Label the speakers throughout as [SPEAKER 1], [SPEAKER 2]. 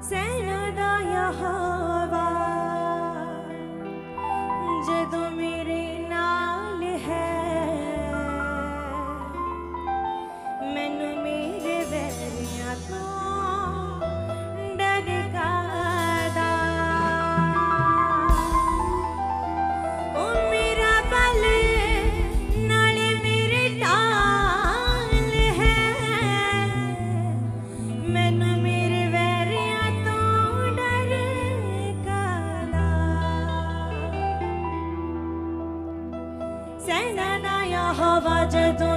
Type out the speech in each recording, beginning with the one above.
[SPEAKER 1] سندا يهوى جدو सेनानायाः वाचतु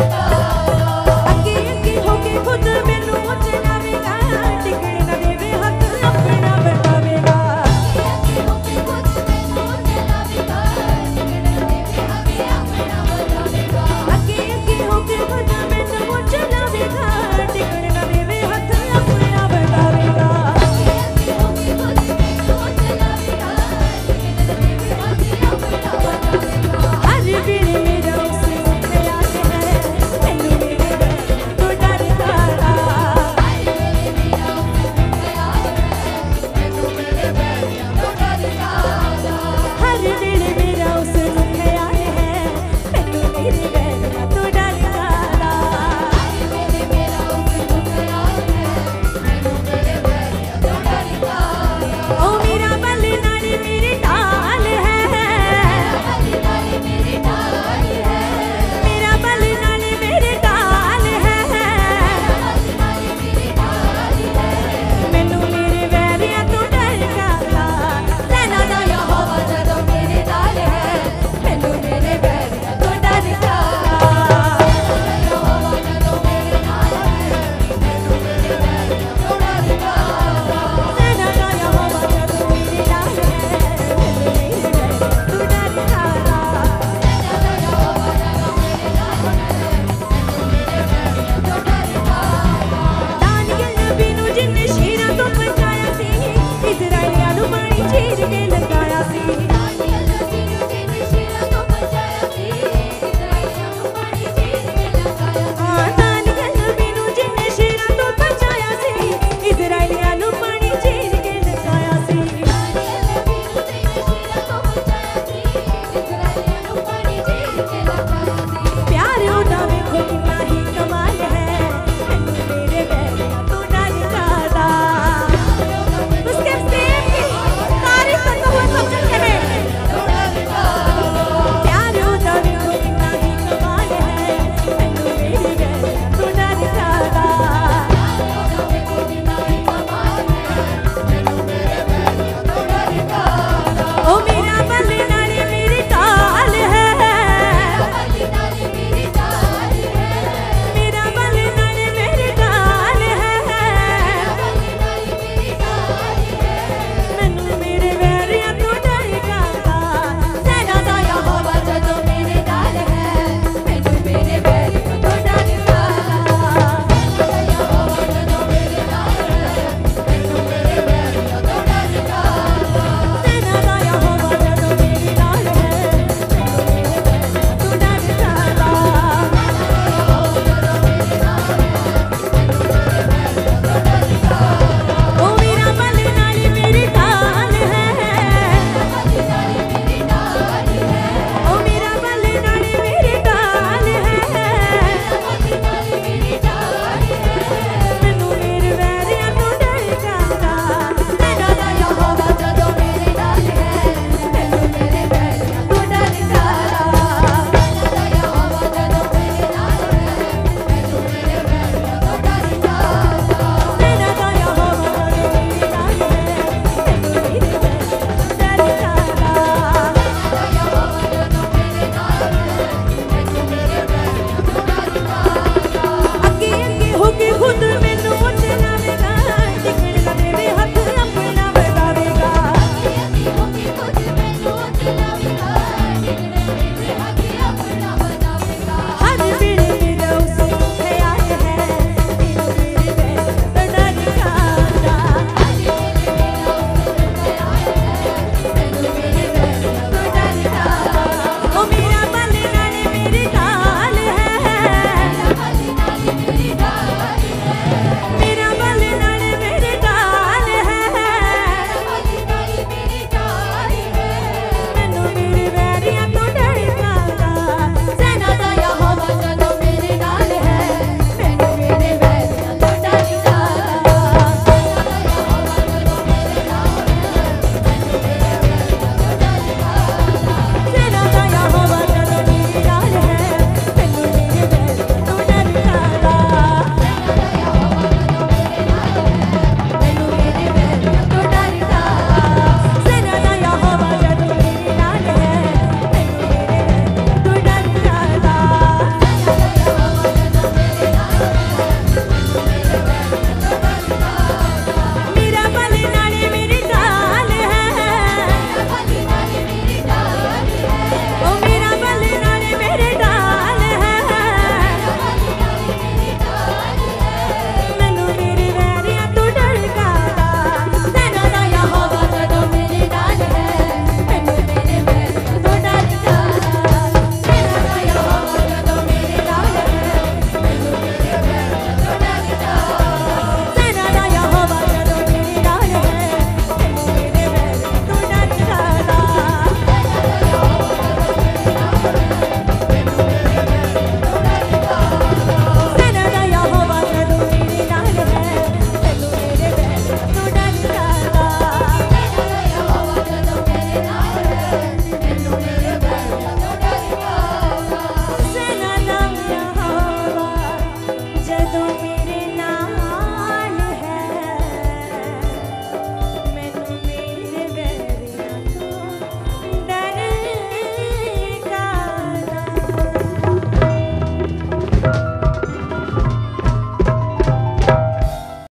[SPEAKER 1] Oh,